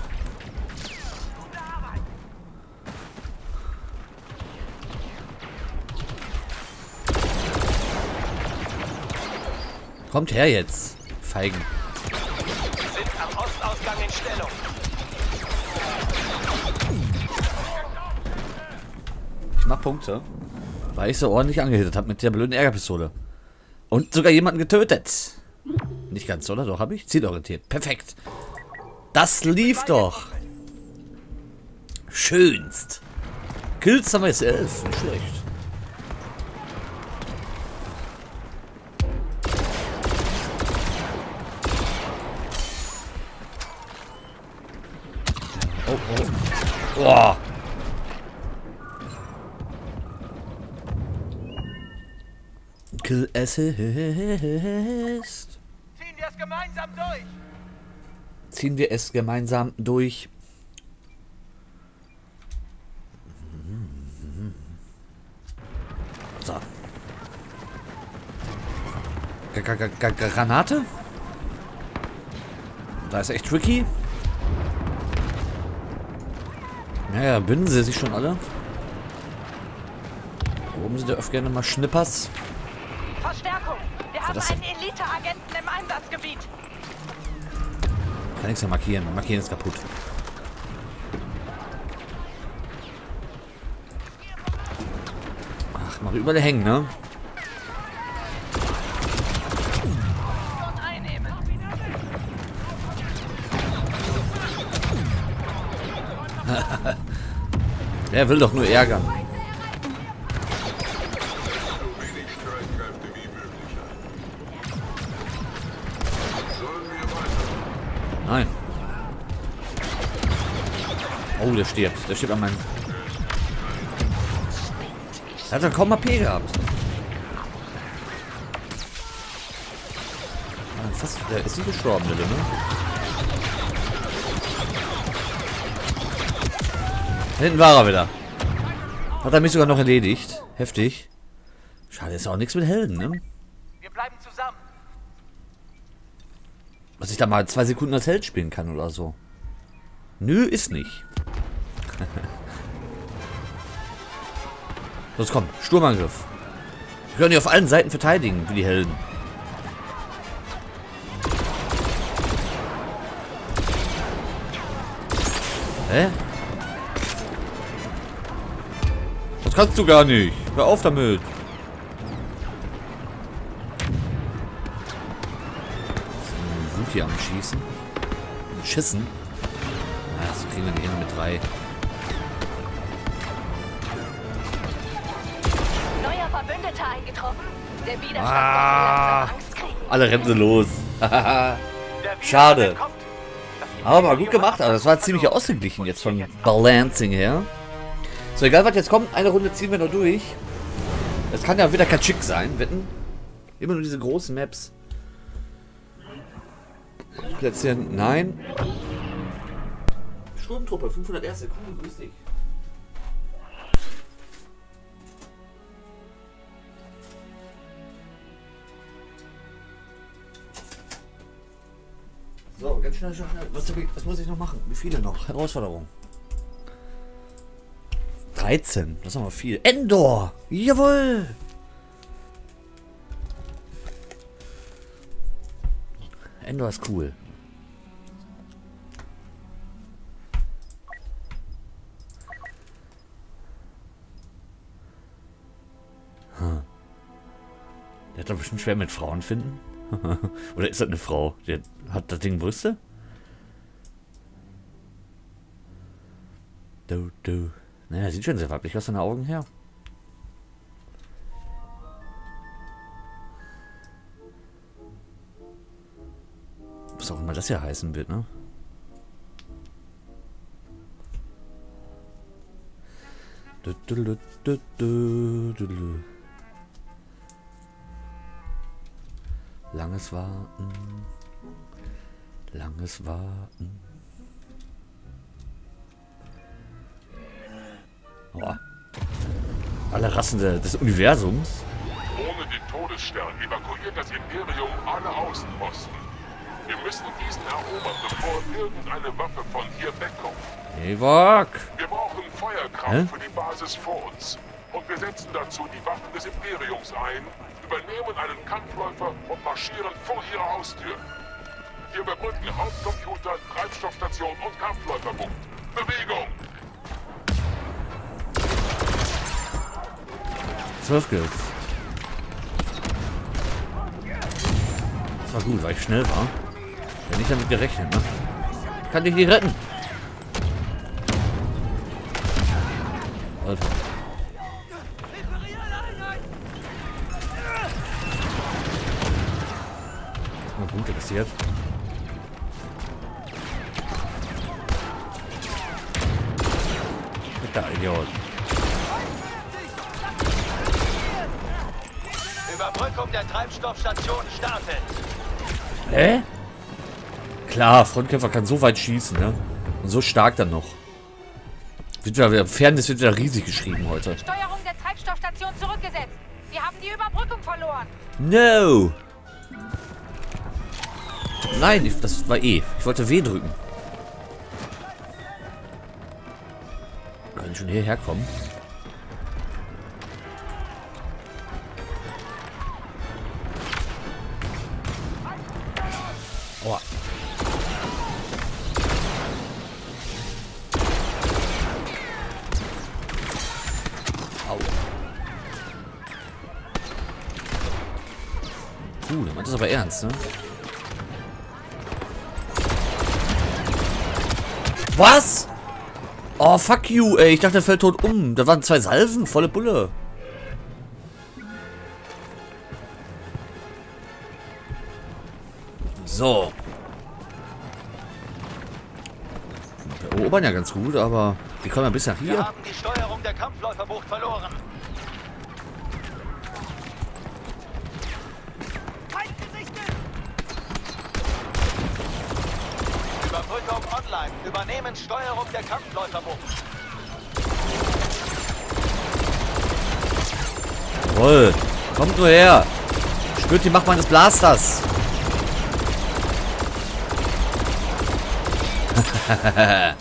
S1: Kommt her jetzt, Feigen.
S5: Sind am Ostausgang in Stellung.
S1: Ich mach Punkte. Weil ich so ordentlich angehittet habe mit der blöden Ärgerpistole. Und sogar jemanden getötet. Nicht ganz, oder? Doch, habe ich? Zielorientiert. Perfekt. Das lief doch. Schönst. Kills haben wir jetzt elf. Nicht schlecht. Oh, oh. Boah. Kill Assist.
S5: Ziehen wir es gemeinsam durch.
S1: Ziehen wir es gemeinsam durch. So. G -G -G Granate? Da ist echt tricky. Naja, binden sie sich schon alle. Oben sind ja öfter gerne mal Schnippers.
S6: Verstärkung! Wir haben einen Elite-Agenten im Einsatzgebiet.
S1: Kann nichts mehr markieren. Markieren ist kaputt. Ach, mal überall hängen, ne? Der will doch nur ärgern. Oh, der stirbt. Der stirbt an meinem... Er hat doch kaum AP gehabt. Ah, Fast, der ist nicht gestorben, der ne? Hinten war er wieder. Hat er mich sogar noch erledigt. Heftig. Schade, ist auch nichts mit Helden, ne?
S5: Wir bleiben zusammen.
S1: Dass ich da mal zwei Sekunden als Held spielen kann oder so. Nö, ist nicht. Los komm, Sturmangriff. Wir können die auf allen Seiten verteidigen, wie die Helden. Hä? Das kannst du gar nicht. Hör auf damit. Wut hier am Schießen. Schissen. Na, das kriegen wir hin mit drei.
S6: Verbündeter eingetroffen. Der Widerstand
S1: Ah.
S6: Angst kriegen.
S1: Alle rennen sie los. Schade. Aber gut gemacht, aber das war ziemlich ausgeglichen jetzt von Balancing her. So, egal was jetzt kommt, eine Runde ziehen wir noch durch. Es kann ja wieder kein Schick sein, wetten. Immer nur diese großen Maps. Platzieren, nein. Sturmtruppe, 501. Cool, grüß dich. schnell, schnell, schnell. Was, was muss ich noch machen? Wie viele noch? Herausforderung. 13. Das haben wir viel. Endor! Jawohl! Endor ist cool. Der hat doch bestimmt schwer mit Frauen finden. Oder ist das eine Frau? Der hat das Ding Brüste? Du, du. Naja, sieht schon sehr weiblich aus seine Augen her. Was auch immer das hier heißen wird, ne? Du, du, du. Langes Warten. Langes Warten. Boah. Alle Rassen de- des Universums.
S8: Ohne den Todesstern evakuiert das Imperium alle Außenposten. Wir müssen diesen erobern, bevor irgendeine Waffe von hier wegkommt.
S1: Ewok!
S8: Wir brauchen Feuerkraft
S1: Hä?
S8: für die Basis vor uns. Und wir setzen dazu die Waffen des Imperiums ein, übernehmen einen Kampfläufer und marschieren vor ihre Haustür. Wir überbrücken Hauptcomputer, Treibstoffstation und Kampfläuferpunkt. Bewegung!
S1: Zwölf Kills. Das war gut, weil ich schnell war. Hätte nicht damit gerechnet, ne? Ich kann dich nicht retten. Alter. Mal Punkte kassiert. Der
S5: der Treibstoffstation startet.
S1: Hä? Klar, Frontkämpfer kann so weit schießen, ne? Und so stark dann noch. Wird wieder, Fairness wird wieder riesig geschrieben heute.
S7: Steuerung der Treibstoffstation zurückgesetzt. Wir haben die Überbrückung verloren.
S1: No! Nein, ich, das war E. Ich wollte W drücken. Können schon hierher kommen. Was? Oh, fuck you, ey. Ich dachte, der fällt tot um. Da waren zwei Salven, volle Bulle. So. Wir erobern ja ganz gut, aber die kommen ja bis nach
S5: Wir
S1: hier.
S5: haben die Steuerung der Kampfläuferbucht verloren. Überbrückung online. Übernehmen Steuerung der Kampfläuferbucht.
S1: Jawohl. Kommt nur her. Spürt die Macht meines Blasters.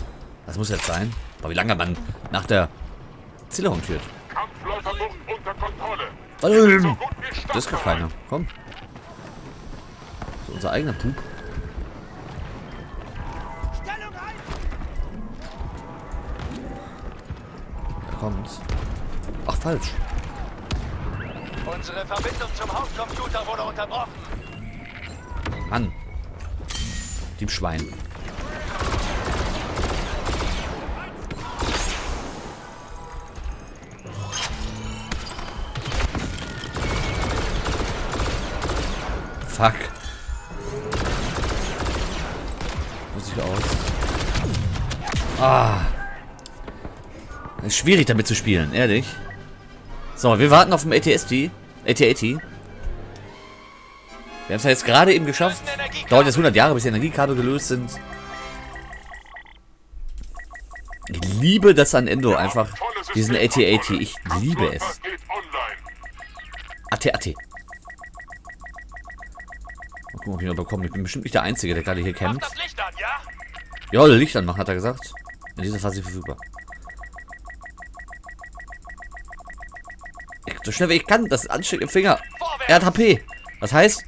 S1: das muss jetzt sein. Aber wie lange man nach der Zillerung führt.
S8: Kampfläuferbucht unter Kontrolle. So
S1: Das ist gar
S8: startbereit.
S1: keiner. Komm. Das ist unser eigener Pup. Kommt. Ach, falsch.
S5: Unsere Verbindung zum Hauptcomputer wurde unterbrochen.
S1: Mann. Dem Schwein. Fuck. Muss ich aus. Ah. Ist schwierig damit zu spielen, ehrlich. So, wir warten auf dem ATST. AT-AT. Wir haben es ja jetzt gerade eben geschafft. Dauert jetzt 100 Jahre, bis die Energiekabel gelöst sind. Ich liebe das an Endo einfach. Diesen AT-AT. Ich liebe es.
S8: Online.
S1: AT-AT. Mal gucken, ob ich noch bekomme. Ich bin bestimmt nicht der Einzige, der gerade hier kämpft.
S5: Ja,
S1: Licht anmachen, hat er gesagt. In dieser Phase verfügbar. So schnell wie ich kann, das ist ansteckend im Finger. Er hat HP. Das heißt,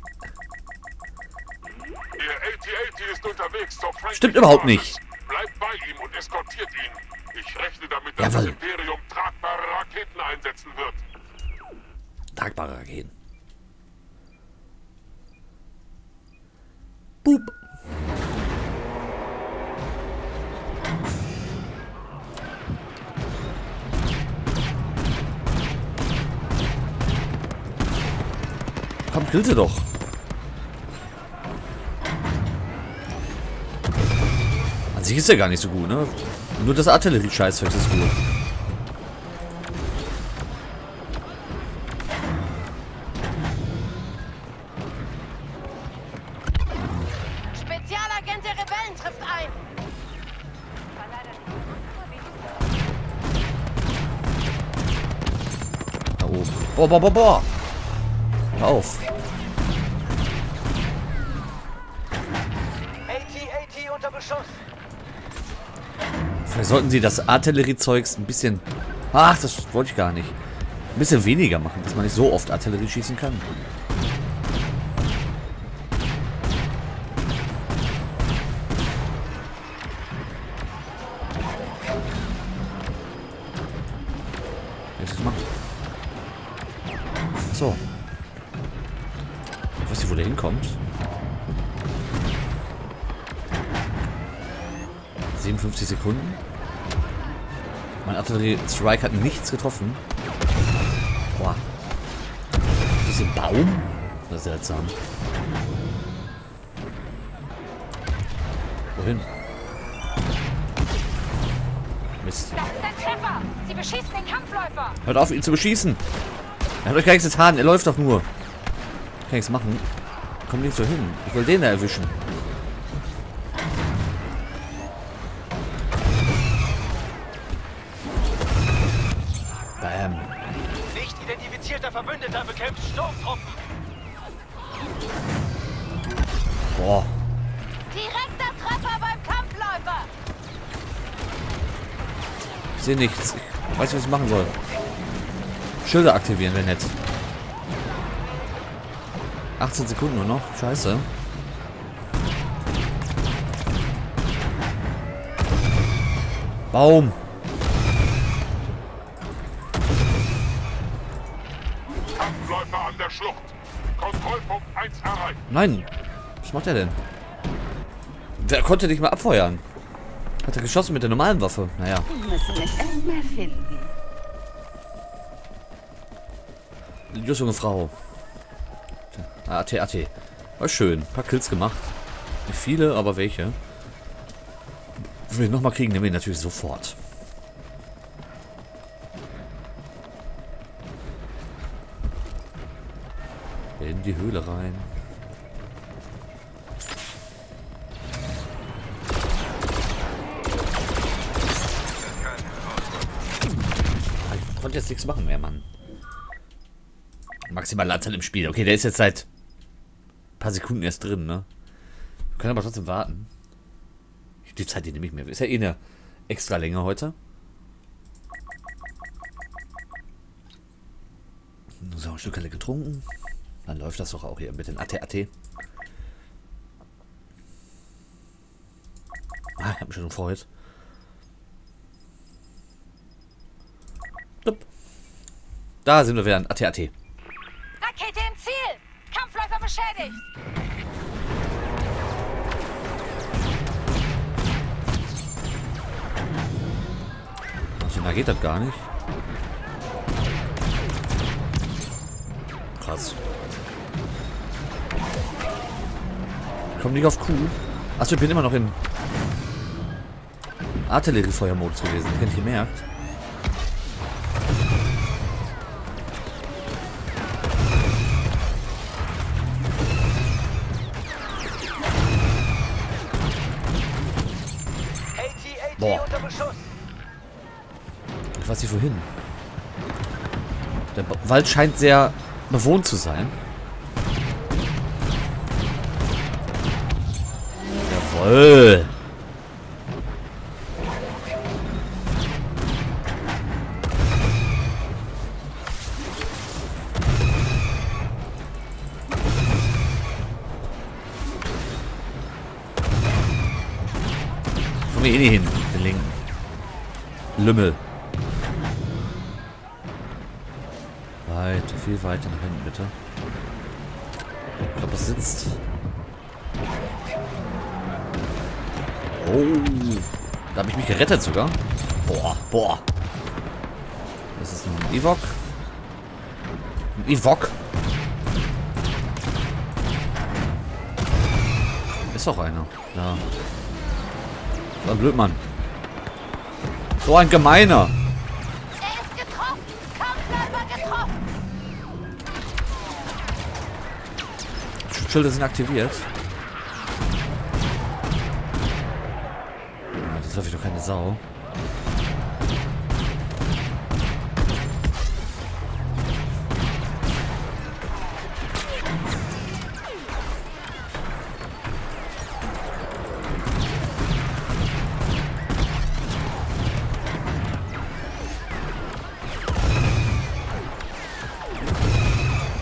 S1: Stimmt überhaupt nicht.
S8: Bleibt bei ihm und eskortiert ihn. Ich rechne damit, dass
S1: Jawohl.
S8: das Imperium tragbare Raketen einsetzen wird.
S1: tragbare Raketen. Kill sie doch. An sich ist er gar nicht so gut, ne? Nur das Artillerie-Scheißzeug ist gut.
S7: Spezialagent der Rebellen trifft ein.
S1: Da oben. Boah, boah, boah, boah. Hör auf. Vielleicht sollten sie das Artilleriezeugs ein bisschen... Ach, das wollte ich gar nicht. Ein bisschen weniger machen, dass man nicht so oft Artillerie schießen kann. Artillerie-Strike hat nichts getroffen. Boah. Ist das ein Baum? Das ist seltsam. Wohin? Mist.
S7: Das ist ein Treffer. Sie beschießen den Kampfläufer.
S1: Hört auf, ihn zu beschießen. Er hat euch gar nichts getan. Er läuft doch nur. Kann nichts machen. Komm nicht so hin. Ich will den da erwischen. Sehe nichts. Ich weiß nicht, was ich machen soll. Schilder aktivieren wäre nett. 18 Sekunden nur noch. Scheiße. Baum.
S8: Kampfläufer an der Schlucht. Kontrollpunkt 1 erreicht.
S1: Nein. Was macht er denn? Wer konnte dich mal abfeuern? Hat er geschossen mit der normalen Waffe? Naja.
S4: Müssen mich erstmal finden.
S1: Just junge Frau. AT, AT. War schön. Ein paar Kills gemacht. Nicht viele, aber welche. Wenn wir nochmal kriegen, nehmen wir ihn natürlich sofort. In die Höhle rein. Jetzt nichts machen mehr, Mann. Maximale Anzahl im Spiel. Okay, der ist jetzt seit ein paar Sekunden erst drin, ne? Wir können aber trotzdem warten. Die Zeit, die nehme ich mir. Ist ja eh eine extra Länge heute. So, ein Stück getrunken. Dann läuft das doch auch hier mit den AT-AT. Ah, ich hab mich schon gefreut. Dup. Da sind wir wieder an AT-AT.
S7: Rakete im Ziel. Kampfläufer beschädigt.
S1: Also, da geht das gar nicht. Krass. Ich komm nicht auf Q. Achso, ich bin immer noch in Artilleriefeuermodus gewesen. Hab ich nicht Weiß nicht wohin. Der Ba- Wald scheint sehr bewohnt zu sein. Jawoll. Kommen wir eh hin, den linken. Lümmel. Gerettet sogar. Boah, boah. Das ist ein Evok. Ein Evok. Ist doch einer. Ja. So ein Blödmann. So ein gemeiner.
S7: Er!
S1: Schutzschilder sind aktiviert. Ja, das treffe ich doch keine Sau.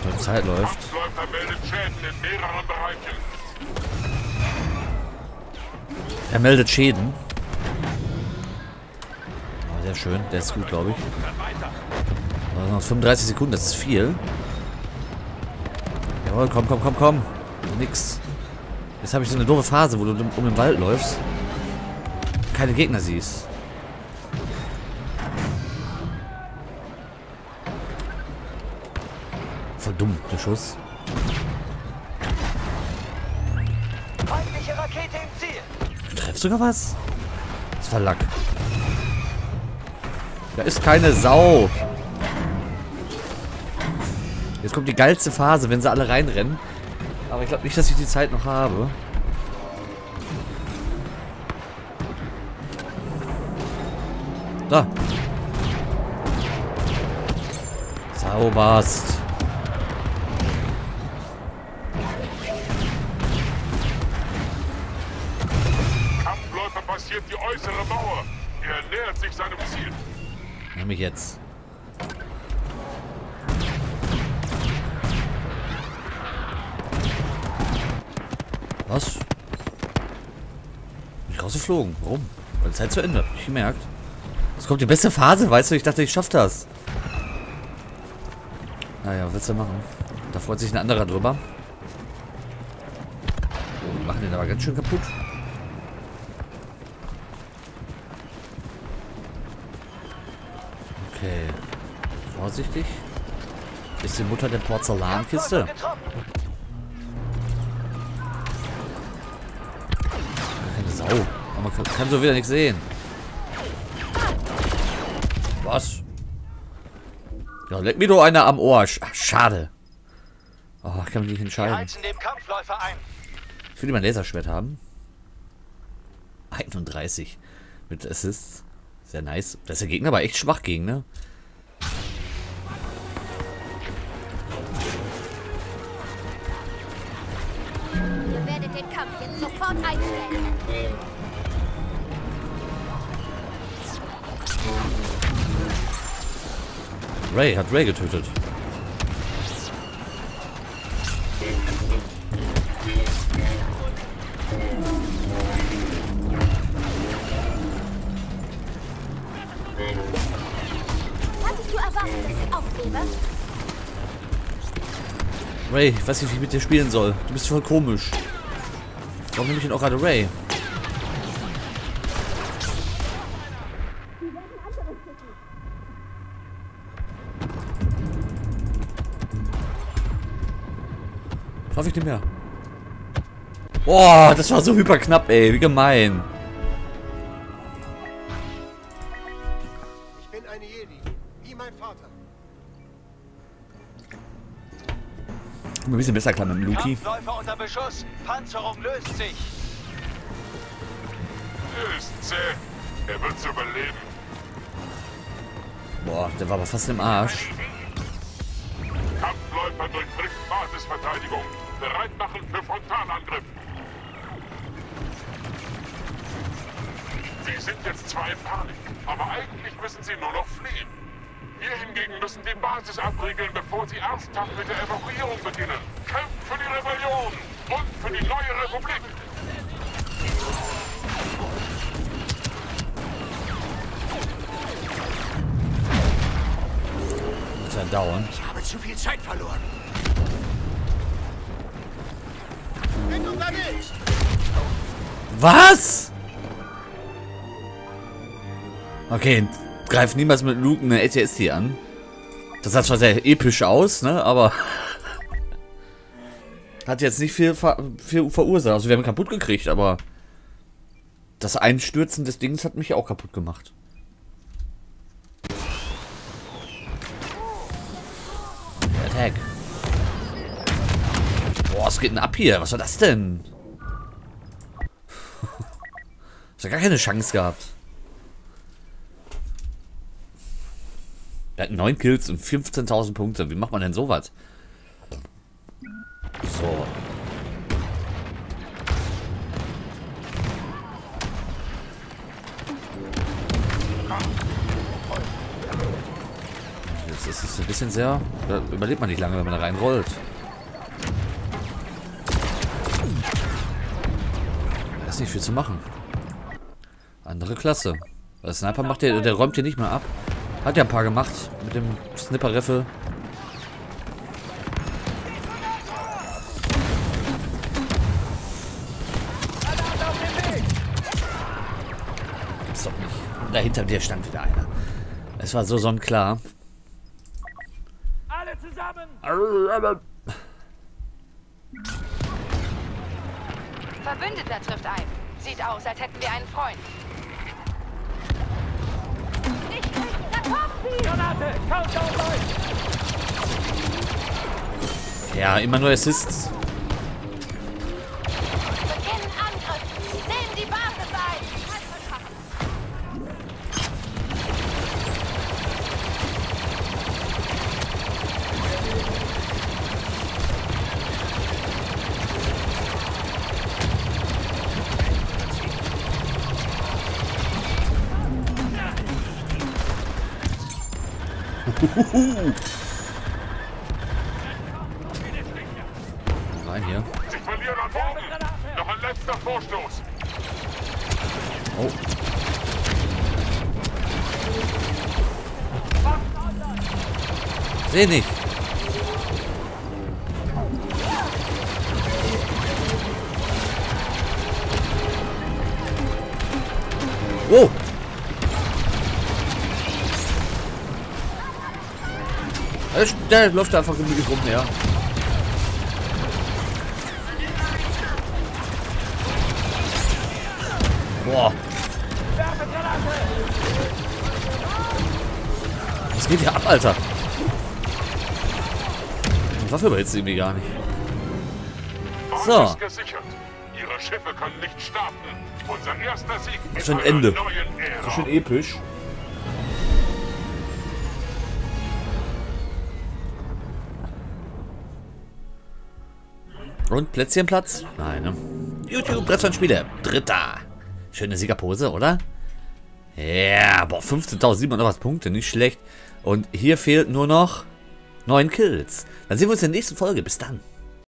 S1: Die Zeit läuft.
S8: Kampfläufer meldet Schäden in mehreren Bereichen.
S1: Er meldet Schäden. Sehr schön. Der ist gut, glaube ich. Also noch 35 Sekunden, das ist viel. Jawohl, komm, komm, komm, komm. Nix. Jetzt habe ich so eine doofe Phase, wo du um um den Wald läufst. Keine Gegner siehst. Voll dumm, der Schuss.
S5: Feindliche Rakete im Ziel!
S1: Du treffst sogar was? Das war Lack. Da ist keine Sau. Jetzt kommt die geilste Phase, wenn sie alle reinrennen. Aber ich glaube nicht, dass ich die Zeit noch habe. Da. Sauberst. Ich rausgeflogen? Warum? Weil die Zeit zu Ende. Ich gemerkt. Es kommt die beste Phase, weißt du? Ich dachte, ich schaff das. Naja, was willst du machen? Da freut sich ein anderer drüber. Oh, die machen den aber ganz schön kaputt. Okay. Vorsichtig. Ist die Mutter der Porzellankiste? Keine Sau. Aber man kann, kann so wieder nichts sehen. Was? Ja, leck mir doch einer am Ohr. Sch Ach, schade. Oh, ich kann mich nicht entscheiden.
S5: heizen dem Kampfläufer ein.
S1: Ich will lieber ein Laserschwert haben. 31 mit Assists. Sehr nice. Das ist der Gegner aber echt schwach gegen, ne?
S7: Ihr werdet den Kampf jetzt sofort einstellen.
S1: Ray hat Ray getötet.
S7: Hattest du erwartet, dass ich aufgebe?
S1: Ray, ich weiß nicht, wie ich mit dir spielen soll. Du bist voll komisch. Warum nehme ich denn auch gerade Ray? Ich nicht mehr. Boah, das war so hyper knapp, ey. Wie gemein.
S9: Ich bin eine Jedi, wie mein Vater.
S1: Ein bisschen besser klar mit dem Luki.
S5: Kampfläufer unter Beschuss. Panzerung löst sich.
S8: Er ist zäh. Er wird's überleben.
S1: Boah, der war aber fast im Arsch.
S8: Kampfläufer durchbricht Basisverteidigung. Bereit machen für Frontalangriff. Sie sind jetzt zwar in Panik, aber eigentlich müssen sie nur noch fliehen. Wir hingegen müssen die Basis abriegeln, bevor sie ernsthaft mit der Evakuierung beginnen. Kämpft für die Rebellion und für die neue Republik.
S1: Ja dauern.
S2: Ich habe zu viel Zeit verloren.
S1: Was? Okay, greif niemals mit Luke eine ATST an. Das sah zwar sehr episch aus, ne, aber... Hat jetzt nicht viel, ver viel verursacht. Also wir haben kaputt gekriegt, aber... Das Einstürzen des Dings hat mich auch kaputt gemacht. Attack. Boah, was geht denn ab hier? Was war das denn? Hast ja gar keine Chance gehabt. Er hat 9 Kills und 15.000 Punkte. Wie macht man denn sowas? So. Jetzt ist es ein bisschen sehr... Da überlebt man nicht lange, wenn man da reinrollt. Ist nicht viel zu machen. Andere Klasse. Der Sniper macht der, der räumt hier nicht mehr ab. Hat ja ein paar gemacht mit dem Snipper-Riffel. Gibt's doch nicht. Da hinter dir stand wieder einer. Es war so sonnenklar.
S5: Alle zusammen!
S7: Verbündeter trifft ein. Sieht aus, als hätten wir einen Freund.
S5: Granate! Countdown läuft!
S1: Ja, immer nur Assists. Rein hier.
S8: Sie verlieren an Boden. Noch ein letzter Vorstoß.
S1: Oh. Seh nicht. Der, läuft einfach gemütlich rum, ja. Boah. Was geht hier ab, Alter? Die Waffe überhitzt irgendwie gar nicht. So.
S8: Ihre Schiffe können nicht starten. Unser erster Sieg
S1: ist schon Ende.
S8: Ära.
S1: Schön episch. Und Plätzchenplatz? Nein, ne? YouTube, Brett und Spiele. Dritter. Schöne Siegerpose, oder? Ja, boah, 15.700 was Punkte, nicht schlecht. Und hier fehlt nur noch 9 Kills. Dann sehen wir uns in der nächsten Folge. Bis dann.